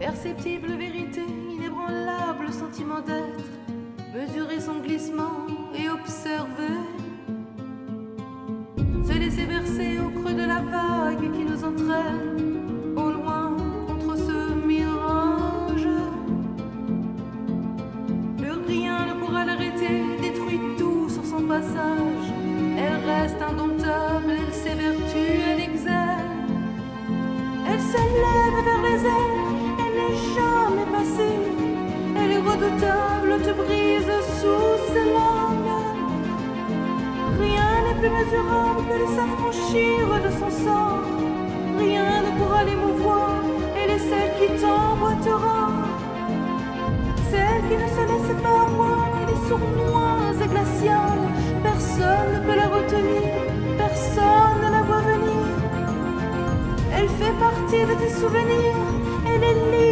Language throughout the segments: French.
Perceptible vérité, inébranlable sentiment d'être, mesurer son glissement et observer. Se laisser bercer au creux de la vague qui nous entraîne au loin contre ce mirage. Le rien ne pourra l'arrêter, détruit tout sur son passage. Elle reste indomptable, elle s'évertue, elle excelle. Elle s'élève plus mesurable que de s'affranchir de son sort. Rien ne pourra l'émouvoir, elle est celle qui t'emboîtera. Celle qui ne se laisse pas voir, elle est et glaciale. Personne ne peut la retenir, personne ne la voit venir. Elle fait partie de tes souvenirs, elle est libre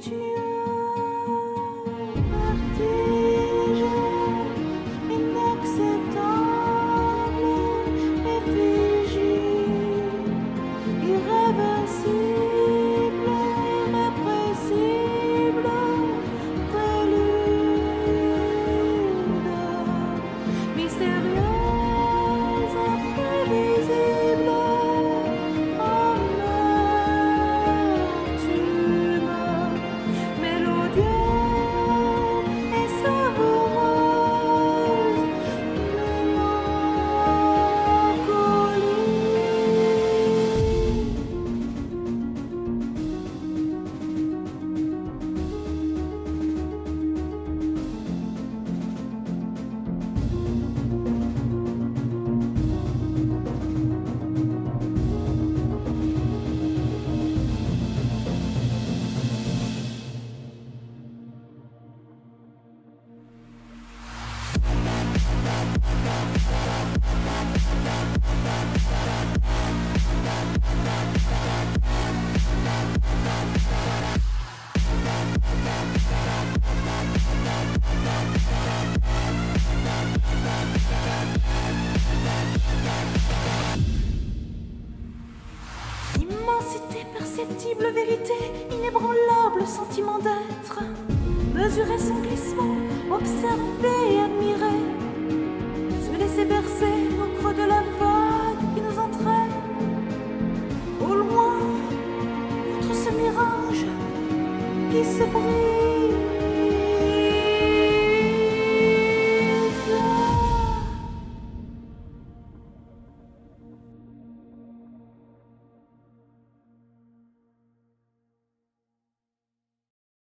dream. Immensité perceptible, vérité, inébranlable sentiment d'être. Mesurer son glissement, observer et admirer. Se laisser bercer au creux de la vague qui nous entraîne. Au loin, contre ce mirage qui se brise.